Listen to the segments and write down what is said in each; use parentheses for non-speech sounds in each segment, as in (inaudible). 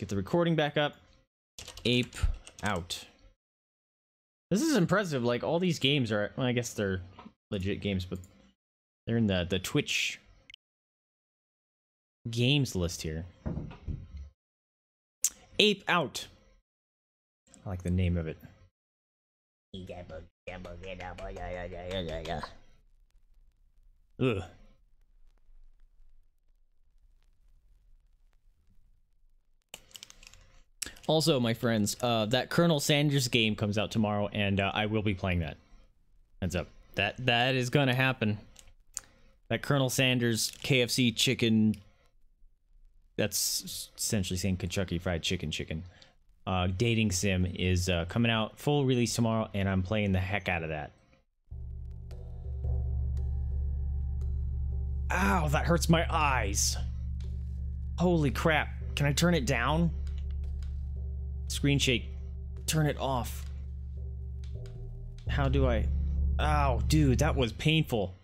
Get the recording back up. Ape out. This is impressive. Like all these games are, well, I guess they're legit games, but they're in the the Twitch games list here. Ape out. I like the name of it. Ugh. Also, my friends, uh, that Colonel Sanders game comes out tomorrow, and uh, I will be playing that. Heads up. That that is gonna happen. That Colonel Sanders KFC chicken. That's essentially saying Kentucky Fried Chicken chicken. Uh, dating sim is uh, coming out full release tomorrow, and I'm playing the heck out of that. Ow, that hurts my eyes. Holy crap. Can I turn it down? Screen shake. Turn it off. How do I... Ow, dude, that was painful.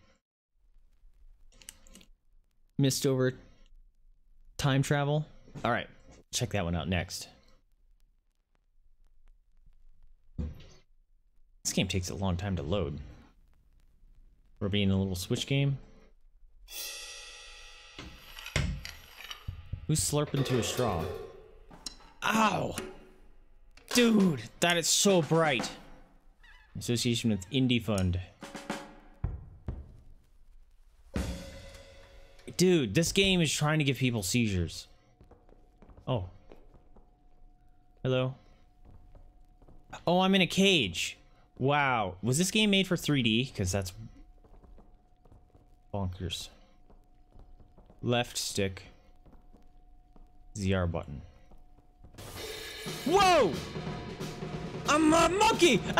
Mistover time travel. All right, check that one out next. This game takes a long time to load. We're being a little switch game. Who's slurping to a straw? Ow! Dude, that is so bright. Association with Indie Fund. Dude, this game is trying to give people seizures. Oh. Hello? Oh, I'm in a cage. Wow. Was this game made for 3D? Because that's bonkers. Left stick. ZR button. Whoa! I'm a monkey! (laughs)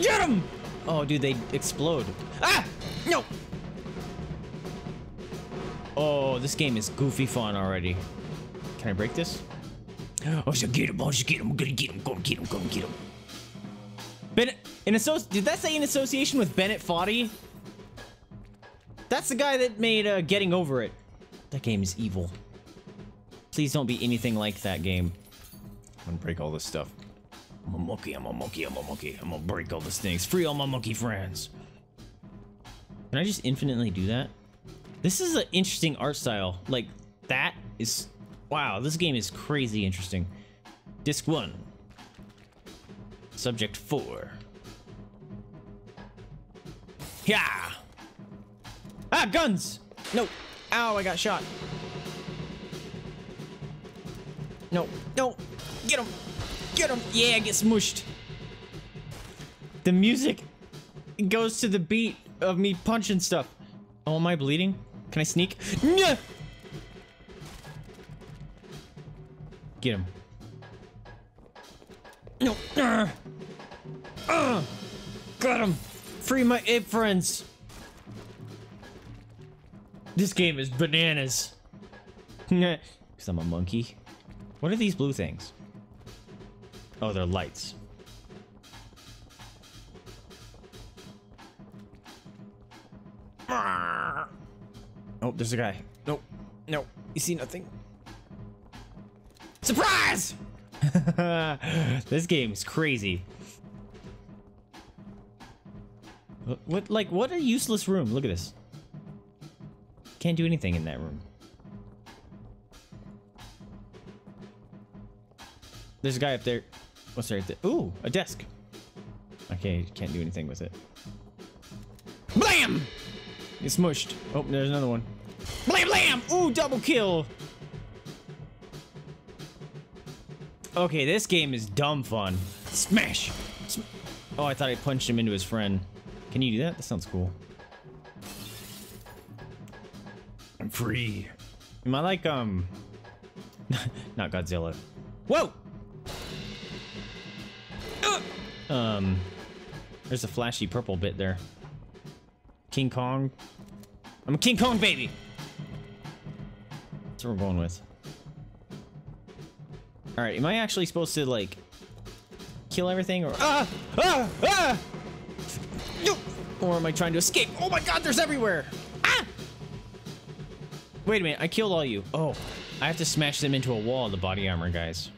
Get him! Oh, dude, they explode. Ah! No! Oh, this game is goofy fun already. Can I break this? Oh, should get him! Oh, should get him! I'm gonna get him! Go get him! Go get him! Bennett, in associ- did that say in association with Bennett Foddy? That's the guy that made uh, Getting Over It. That game is evil. Please don't be anything like that game. I'm gonna break all this stuff. I'm a monkey, I'm a monkey, I'm a monkey. I'm gonna break all these things. Free all my monkey friends. Can I just infinitely do that? This is an interesting art style. Like, that is... Wow, this game is crazy interesting. Disc 1. Subject 4. Yeah! Ah, guns! No. Ow, I got shot. No, no. Get him. Get him. Yeah, get smushed. The music goes to the beat of me punching stuff. Oh, am I bleeding? Can I sneak? Nyah! Get him. No. Uh, uh, got him. Free my ape friends. This game is bananas. (laughs) Because I'm a monkey. What are these blue things? Oh, they're lights. Oh, there's a guy. Nope. Nope. You see nothing. Surprise! (laughs) this game is crazy. What, what, like, what a useless room. Look at this. Can't do anything in that room. There's a guy up there. What's there? Ooh, a desk. Okay, can't do anything with it. Blam! It's smushed. Oh, there's another one. Blam, blam! Ooh, double kill! Okay, this game is dumb fun. Smash! Sm oh, I thought I punched him into his friend. Can you do that? That sounds cool. I'm free. Am I like, um... (laughs) not Godzilla. Whoa! Um, there's a flashy purple bit there. King Kong. I'm a King Kong baby. That's what we're going with. All right, am I actually supposed to like kill everything or ah ah ah? Or am I trying to escape? Oh my God, there's everywhere. Ah! Wait a minute, I killed all you. Oh, I have to smash them into a wall, the body armor guys.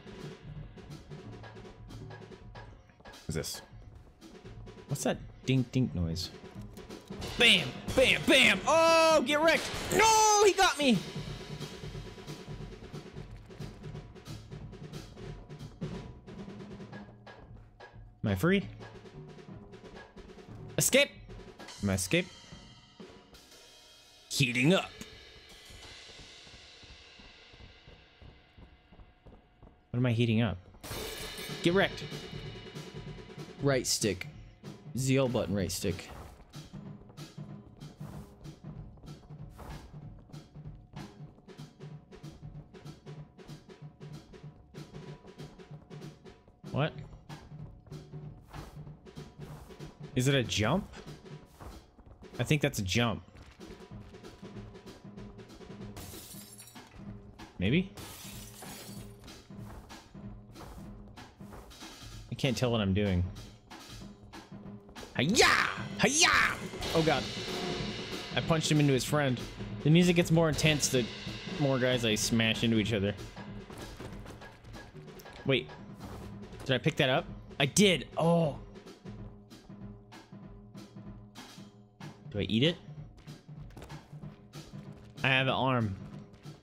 This? What's that dink dink noise? Bam! Bam! Bam! Oh, get wrecked! No, he got me! Am I free? Escape! Am I escape? Heating up. What am I heating up? Get wrecked. Right stick. ZL button, right stick. What? Is it a jump? I think that's a jump. Maybe? I can't tell what I'm doing. Hiya! Hiya! Oh god. I punched him into his friend. The music gets more intense the more guys I smash into each other. Wait. Did I pick that up? I did! Oh! Do I eat it? I have an arm.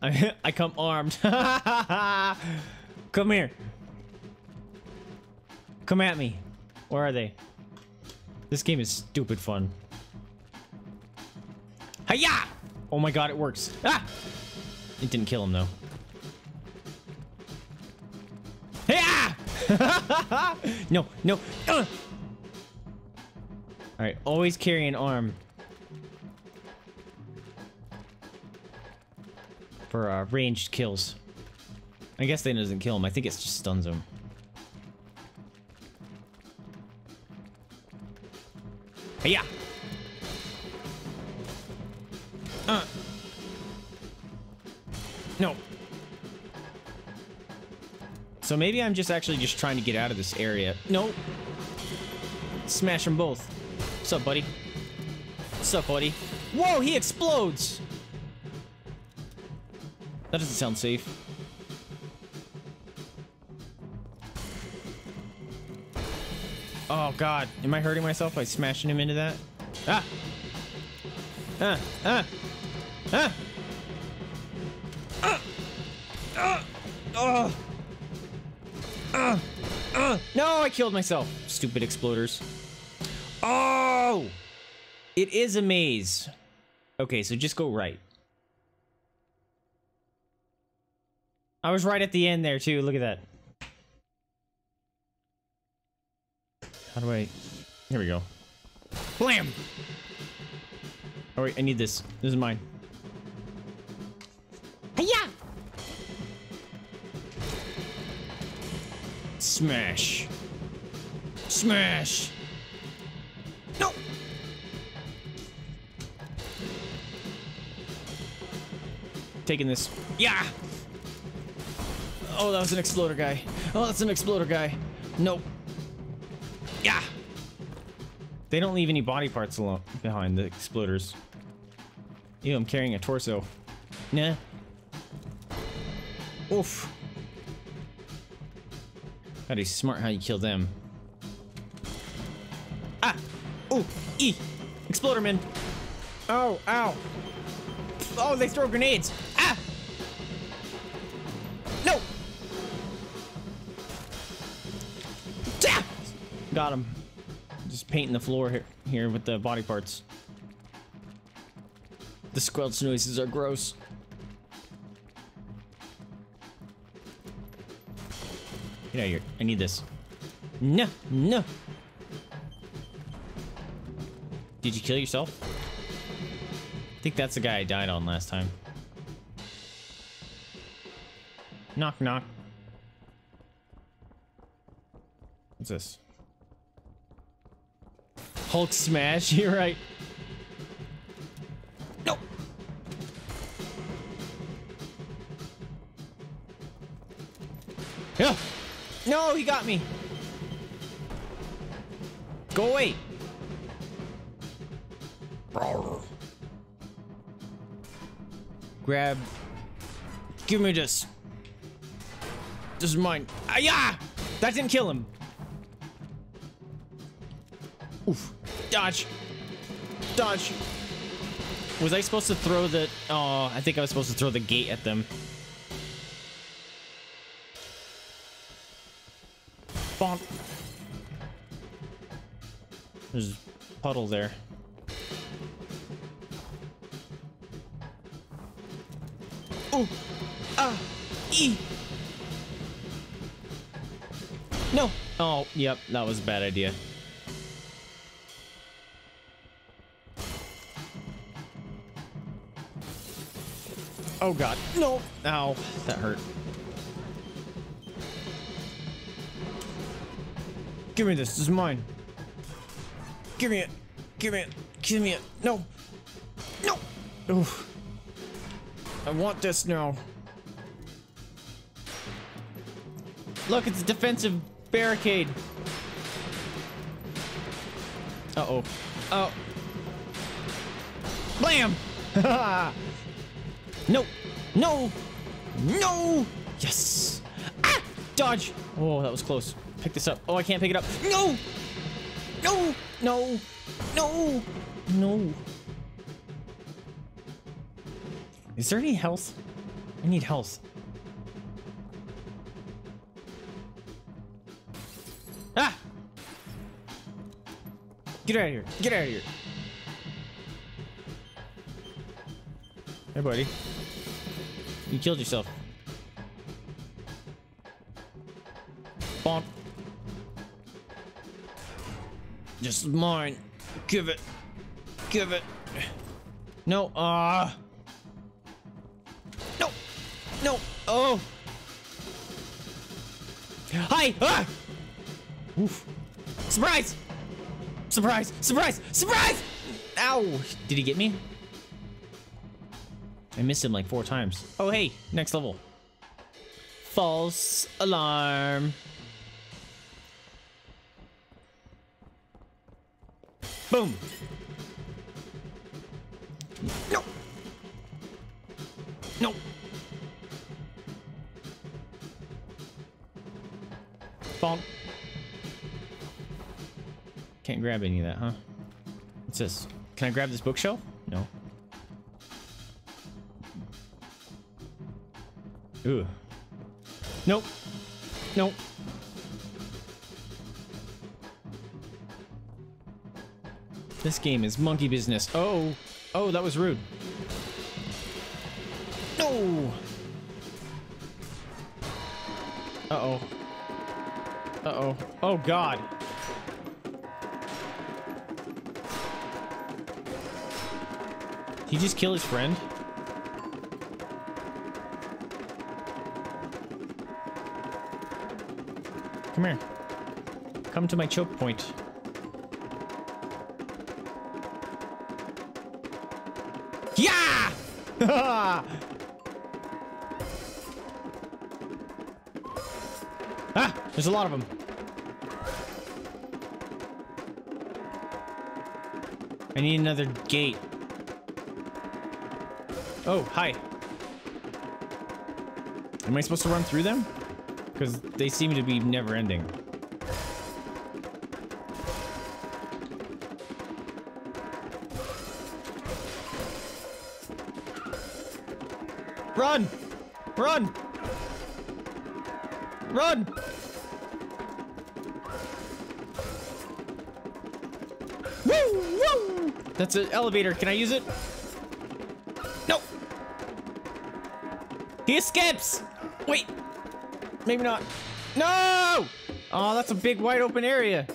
I, (laughs) I come armed. (laughs) come here. Come at me. Where are they? This game is stupid fun. Hiya! Oh my god, it works. Ah! It didn't kill him though. Hiya! (laughs) no, no. Uh! Alright, always carry an arm. For uh, ranged kills. I guess that doesn't kill him. I think it just stuns him. Yeah. Uh. No. So maybe I'm just actually just trying to get out of this area. Nope. Smash them both. What's up, buddy? What's up, buddy? Whoa, he explodes! That doesn't sound safe. Oh god, am I hurting myself by smashing him into that? Ah! Ah! Ah! Ah! Ah! Ah! No, I killed myself. Stupid exploders. Oh! It is a maze. Okay, so just go right. I was right at the end there too. Look at that. How do I... Here we go. Blam! Oh wait, I need this. This is mine. Hiya! Smash. Smash! No! Taking this. Yeah! Oh, that was an exploder guy. Oh, that's an exploder guy. Nope. They don't leave any body parts alone behind the exploders. Ew, I'm carrying a torso. Nah. Oof. Gotta be smart how you kill them. Ah! Ooh! E! Exploderman! Oh, ow! Oh, they throw grenades! Ah! No! Got him. Just painting the floor here, here with the body parts. The squelch noises are gross. Get out of here. I need this. No, no. Did you kill yourself? I think that's the guy I died on last time. Knock, knock. What's this? Hulk smash, (laughs) you're right. No. Yeah. No, he got me. Go away. grab. Give me this. This is mine. Ah, yeah! That didn't kill him. Oof. Dodge. Dodge. Was I supposed to throw the... Oh, I think I was supposed to throw the gate at them. Bonk. There's a puddle there. Oh! Ah! E! No! Oh, yep, that was a bad idea. Oh god. No! Ow, that hurt. Give me this. This is mine. Give me it. Give me it. Give me it. No. No. Oof. I want this now. Look, it's a defensive barricade. Uh-oh. Oh. Blam! (laughs) no! No! No! Yes! Ah! Dodge! Oh, that was close. Pick this up. Oh, I can't pick it up. No! No! No! No! No! Is there any health? I need health. Ah! Get out of here. Get out of here. Hey, buddy. You killed yourself. Bonk. Just mine. Give it. Give it. No. Ah. Uh. No. No. Oh. Hi. Ah. Oof. Surprise. Surprise. Surprise. Surprise. Ow. Did he get me? I missed him like four times. Oh, hey. Next level. False alarm. Boom. No. No. Bonk. Can't grab any of that, huh? What's this? Can I grab this bookshelf? Ooh. Nope. Nope. This game is monkey business. Oh. Oh, that was rude. No! Uh-oh. Uh-oh. Oh, God. Did he just kill his friend? Come here. Come to my choke point. Yeah! (laughs) ah! There's a lot of them. I need another gate. Oh, hi. Am I supposed to run through them? Because they seem to be never ending. Run! Run! Run! Woo! Woo! That's an elevator. Can I use it? No! He escapes! Wait! Maybe not. No! Oh, that's a big wide open area.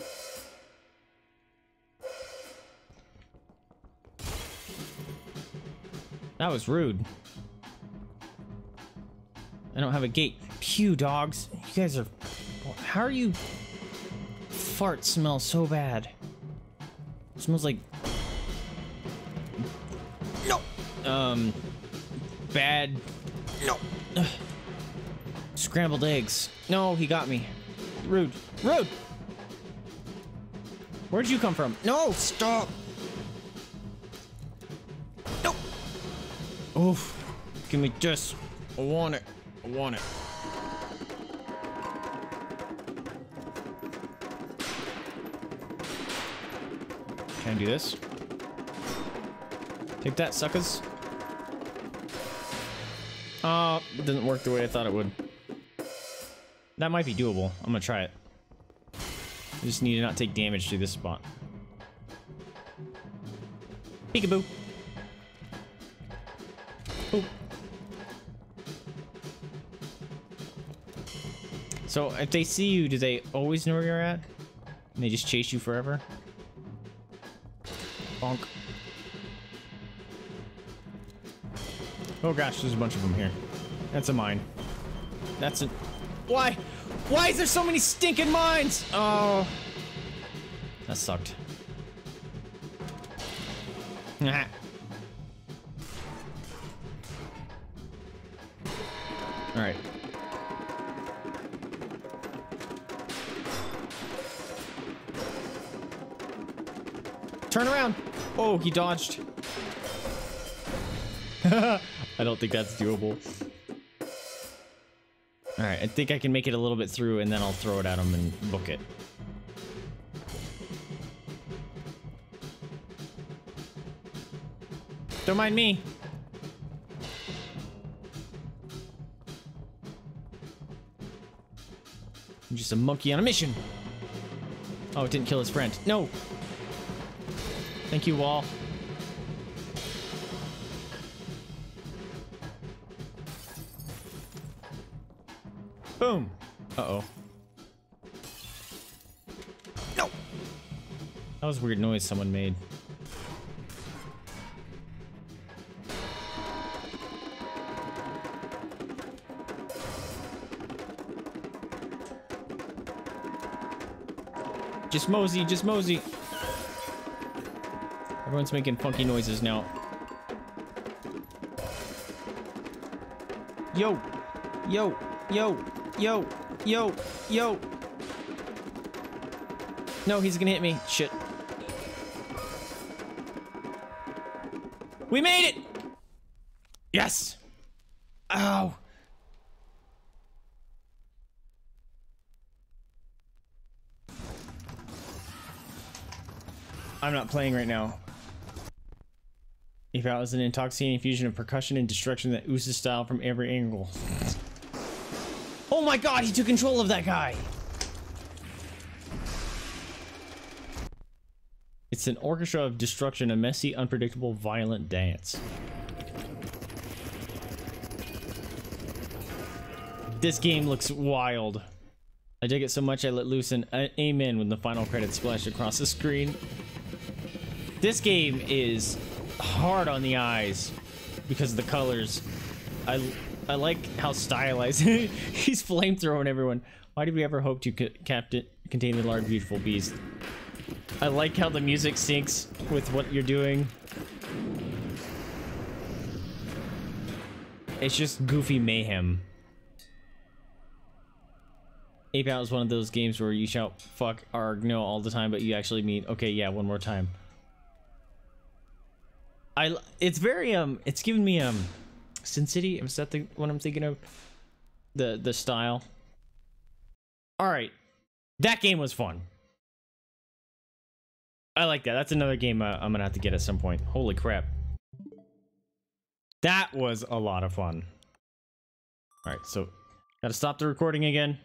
That was rude. I don't have a gate. Pew, dogs. You guys are... How are you... Fart smells so bad. It smells like... No! Um... Bad... No! Ugh. Scrambled eggs. No, he got me. Rude. Rude! Where'd you come from? No! Stop! No! Oof. Give me this. I want it. I want it. Can I do this? Take that, suckers. Oh, it didn't work the way I thought it would. That might be doable. I'm gonna try it. I just need to not take damage to this spot. Peekaboo. Oh. So if they see you, do they always know where you're at? And they just chase you forever? Bonk. Oh gosh, there's a bunch of them here. That's a mine. That's a... Why? Why is there so many stinking mines? Oh. That sucked. (laughs) Alright. Turn around! Oh, he dodged. (laughs) I don't think that's doable. Alright, I think I can make it a little bit through and then I'll throw it at him and book it. Don't mind me. I'm just a monkey on a mission. Oh, it didn't kill his friend. No. Thank you, wall. Boom. Uh-oh. No! That was a weird noise someone made. Just mosey, just mosey. Everyone's making funky noises now. Yo, yo, yo, yo, yo, yo. No, he's gonna hit me. Shit. We made it! Yes! Ow! I'm not playing right now. If I was an intoxicating fusion of percussion and destruction that oozes style from every angle. Oh my god, he took control of that guy! It's an orchestra of destruction, a messy, unpredictable, violent dance. This game looks wild. I dig it so much I let loose an amen when the final credits splash across the screen. This game is hard on the eyes because of the colors. I I like how stylized (laughs) he's flamethrowing everyone. Why did we ever hope to captain contain the large beautiful beast? I like how the music syncs with what you're doing. It's just goofy mayhem. Ape Out is one of those games where you shout fuck or no all the time, but you actually mean okay, yeah, one more time. I it's very um it's given me um Sin City. Is that the one I'm thinking of? The the style. All right, that game was fun. I like that. That's another game uh, I'm gonna have to get at some point. Holy crap. That was a lot of fun. All right, so gotta stop the recording again.